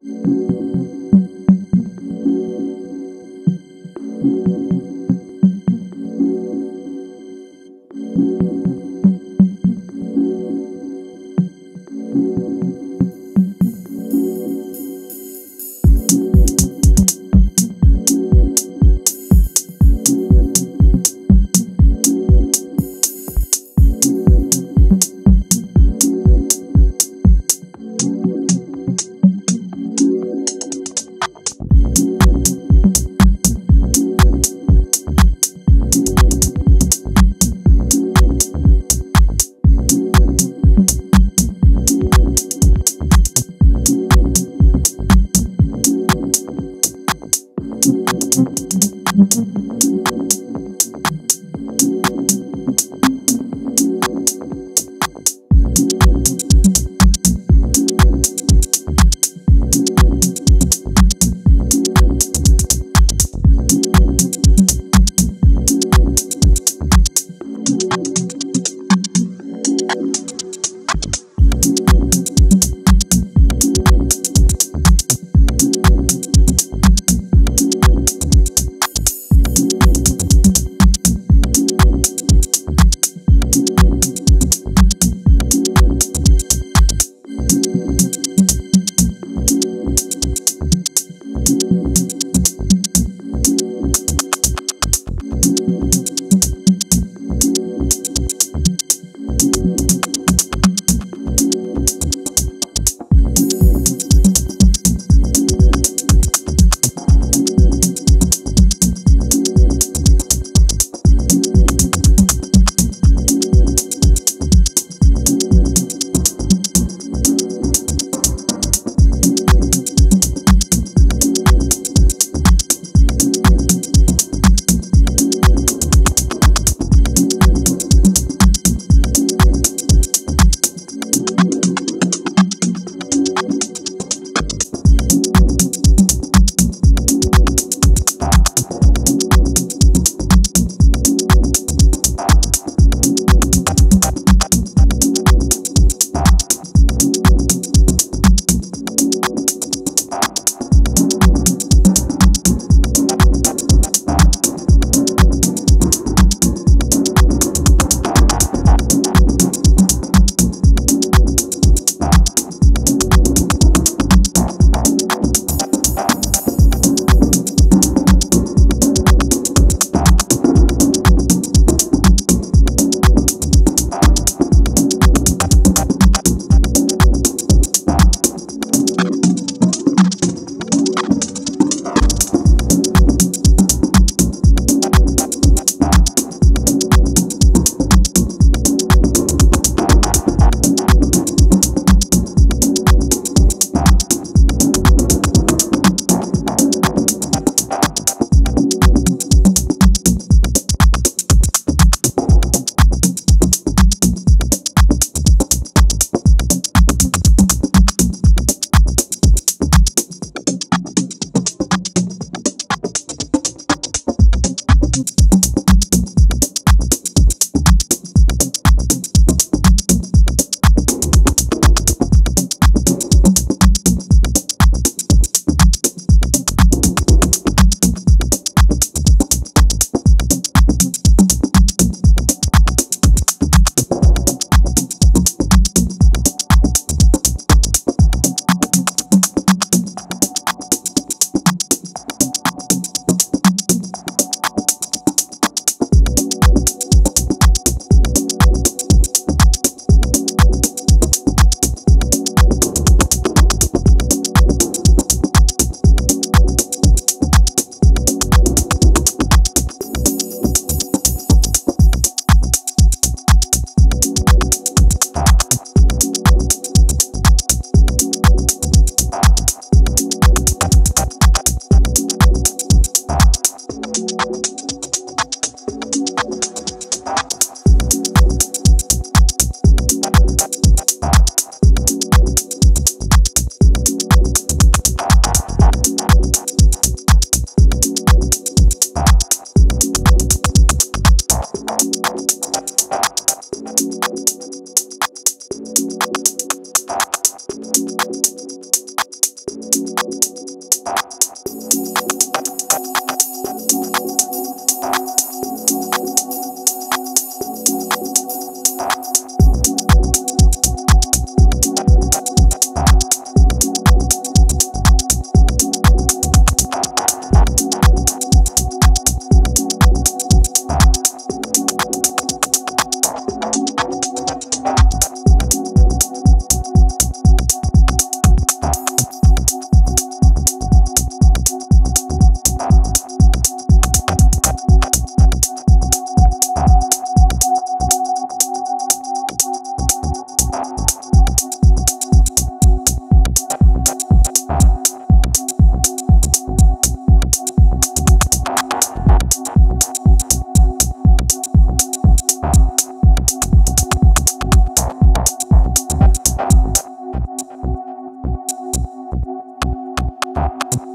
Música you